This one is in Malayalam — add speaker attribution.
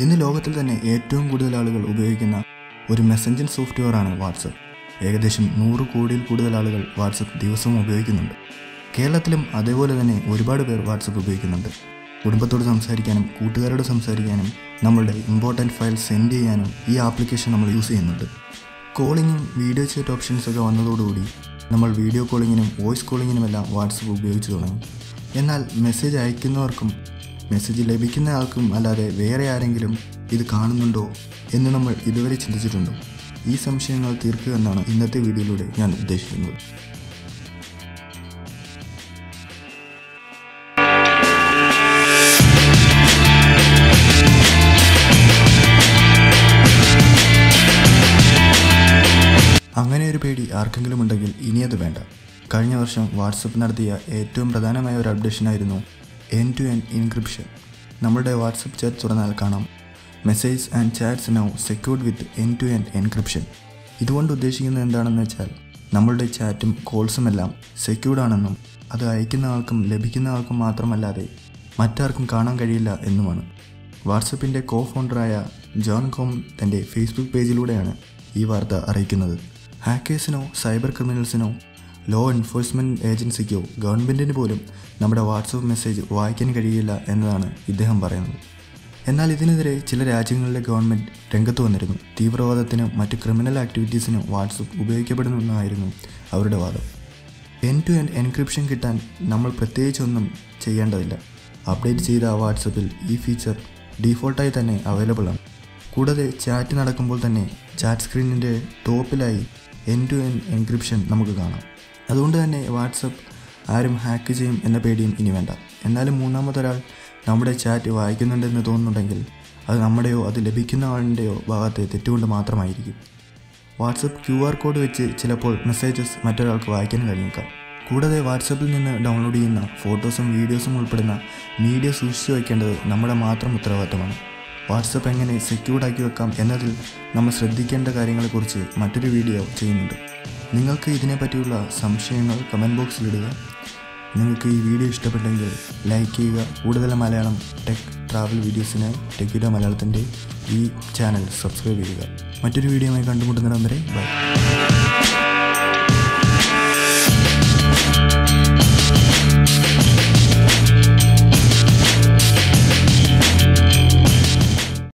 Speaker 1: ഇന്ന് ലോകത്തിൽ തന്നെ ഏറ്റവും കൂടുതൽ ആളുകൾ ഉപയോഗിക്കുന്ന ഒരു മെസ്സഞ്ചിങ് സോഫ്റ്റ്വെയറാണ് വാട്സപ്പ് ഏകദേശം നൂറ് കോടിയിൽ കൂടുതൽ ആളുകൾ വാട്സപ്പ് ദിവസവും ഉപയോഗിക്കുന്നുണ്ട്. കേരളത്തിലും അതേപോലെ തന്നെ ഒരുപാട് പേർ വാട്സപ്പ് ഉപയോഗിക്കുന്നുണ്ട്. കുടുംബത്തോട് സംസാരിക്കാനും കൂട്ടുകാരോട് സംസാരിക്കാനും നമ്മളുടെ ഇമ്പോർട്ടന്റ് ഫയൽ സെൻഡ് ചെയ്യാനും ഈ ആപ്ലിക്കേഷൻ നമ്മൾ യൂസ് ചെയ്യുന്നുണ്ട്. കോളിങ്ങും വീഡിയോ ചാറ്റ് ഓപ്ഷൻസൊക്കെ വന്നതോടുകൂടി നമ്മൾ വീഡിയോ കോളിങ്ങിനും വോയിസ് കോളിങ്ങിനുമെല്ലാം വാട്സപ്പ് ഉപയോഗിച്ച് തുടങ്ങി. എന്നാൽ മെസ്സേജ് അയക്കുന്നവർക്കും മെസ്സേജ് ലഭിക്കുന്ന ആൾക്കും അല്ലാതെ വേറെ ആരെങ്കിലും ഇത് കാണുന്നുണ്ടോ എന്ന് നമ്മൾ ഇതുവരെ ചിന്തിച്ചിട്ടുണ്ടോ? ഈ സംശയങ്ങൾ തീർക്കുക എന്നാണ് ഇന്നത്തെ വീഡിയോയിലൂടെ ഞാൻ ഉദ്ദേശിക്കുന്നത്. അങ്ങനെ ഒരു പേടി ആർക്കെങ്കിലും ഉണ്ടെങ്കിൽ ഇനി അത് വേണ്ട. കഴിഞ്ഞ വർഷം വാട്സപ്പ് നടത്തിയ ഏറ്റവും പ്രധാനമായ ഒരു അപ്ഡേഷനായിരുന്നു എൻ ടു എൻ ഇൻക്രിപ്ഷൻ നമ്മുടെ വാട്സപ്പ് ചാറ്റ് തുറന്നാൽ കാണാം. Message and chats now secured with end to end encryption ഇതുകൊണ്ട് ഉദ്ദേശിക്കുന്നത് എന്താണെന്ന് വെച്ചാൽ നമ്മളുടെ ചാറ്റും കോൾസും എല്ലാം സെക്യൂർഡ് ആണെന്നും അത് അയക്കുന്ന ആൾക്കും ലഭിക്കുന്ന ആൾക്കും മാത്രമല്ലാതെ മറ്റാർക്കും കാണാൻ കഴിയില്ല എന്നുമാണ്. വാട്സപ്പിന്റെ കോ ഫൗണ്ടറായ ജോൺ കോം തന്റെ ഫേസ്ബുക്ക് പേജിലൂടെയാണ് ഈ വാർത്ത അറിയിക്കുന്നത്. ഹാക്കേഴ്സിനോ സൈബർ ക്രിമിനൽസിനോ ലോ എൻഫോഴ്സ്മെന്റ് ഏജൻസിക്കോ ഗവൺമെന്റിന് പോലും നമ്മുടെ വാട്സപ്പ് മെസ്സേജ് വായിക്കാൻ കഴിയില്ല എന്നതാണ് ഇദ്ദേഹം പറയുന്നത്. എന്നാൽ ഇതിനെതിരെ ചില രാജ്യങ്ങളിലെ ഗവൺമെന്റ് രംഗത്ത് വന്നിരുന്നു. തീവ്രവാദത്തിനും മറ്റ് ക്രിമിനൽ ആക്ടിവിറ്റീസിനും വാട്സപ്പ് ഉപയോഗിക്കപ്പെടുമെന്നായിരുന്നു അവരുടെ വാദം. എൻ ടു എൻ എൻക്രിപ്ഷൻ കിട്ടാൻ നമ്മൾ പ്രത്യേകിച്ചൊന്നും ചെയ്യേണ്ടതില്ല. അപ്ഡേറ്റ് ചെയ്ത വാട്സപ്പിൽ ഈ ഫീച്ചർ ഡീഫോൾട്ടായി തന്നെ അവൈലബിൾ ആണ്. കൂടാതെ ചാറ്റ് നടക്കുമ്പോൾ തന്നെ ചാറ്റ് സ്ക്രീനിന്റെ ടോപ്പിലായി എൻ ടു എൻ എൻക്രിപ്ഷൻ നമുക്ക് കാണാം. അതുകൊണ്ട് തന്നെ വാട്സപ്പ് ആരും ഹാക്ക് ചെയ്യും എന്ന പേടിയും ഇനി വേണ്ട. എന്നാലും മൂന്നാമതൊരാൾ നമ്മുടെ ചാറ്റ് വായിക്കുന്നുണ്ടെന്ന് തോന്നുന്നുണ്ടെങ്കിൽ അത് നമ്മുടെയോ അത് ലഭിക്കുന്ന ആളിന്റെയോ ഭാഗത്തെ തെറ്റുകൊണ്ട് മാത്രമായിരിക്കും. വാട്സപ്പ് ക്യു ആർ കോഡ് വെച്ച് ചിലപ്പോൾ മെസ്സേജസ് മറ്റൊരാൾക്ക് വായിക്കാൻ കഴിഞ്ഞേക്കാം. കൂടാതെ വാട്സപ്പിൽ നിന്ന് ഡൗൺലോഡ് ചെയ്യുന്ന ഫോട്ടോസും വീഡിയോസും ഉൾപ്പെടുന്ന മീഡിയ സൂക്ഷിച്ചു വയ്ക്കേണ്ടത് നമ്മുടെ മാത്രം ഉത്തരവാദിത്തമാണ്. വാട്സപ്പ് എങ്ങനെ സെക്യൂർഡ് ആക്കി വെക്കാം എന്നതിൽ നമ്മൾ ശ്രദ്ധിക്കേണ്ട കാര്യങ്ങളെക്കുറിച്ച് മറ്റൊരു വീഡിയോ ചെയ്യുന്നുണ്ട്. നിങ്ങൾക്ക് ഇതിനെപ്പറ്റിയുള്ള സംശയങ്ങൾ കമന്റ് ബോക്സിലിടുക നിങ്ങൾക്ക് ഈ വീഡിയോ ഇഷ്ടപ്പെട്ടെങ്കിൽ ലൈക്ക് ചെയ്യുക. കൂടുതൽ മലയാളം ടെക് ട്രാവൽ വീഡിയോസിനായി ടെക് വീഡിയോ മലയാളത്തിന്റെ ഈ ചാനൽ സബ്സ്ക്രൈബ് ചെയ്യുക. മറ്റൊരു വീഡിയോയുമായി കണ്ടുമുട്ടുന്നിടം വരെ ബൈ